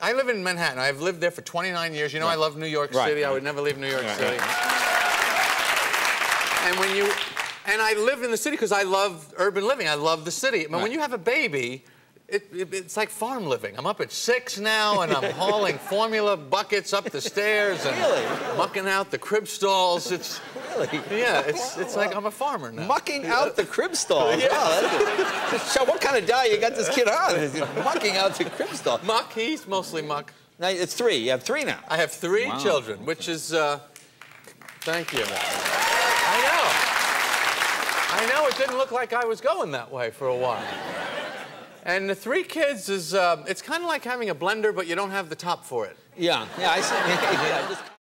I live in Manhattan. I've lived there for 29 years. You know, I love New York Right, City. I would never leave New York Right, City. right. And when you, and I live in the city because I love urban living. I love the city. But when you have a baby, it, it- it's like farm living. I'm up at six now, and I'm hauling formula buckets up the stairs and Really? mucking out the crib stalls. It's Really? yeah, it's it's like I'm a farmer now. Mucking out the crib stalls. Yeah. Wow, that's a- so what kind of diet you got this kid on? Mucking out the crib stall. Muck. He's mostly muck. Now it's three. You have three now. I have three Wow. children, which is, uh, thank you. I know. I know it didn't look like I was going that way for a while. And the three kids is, uh, it's kind of like having a blender, but you don't have the top for it. Yeah. Yeah. I see. Yeah, just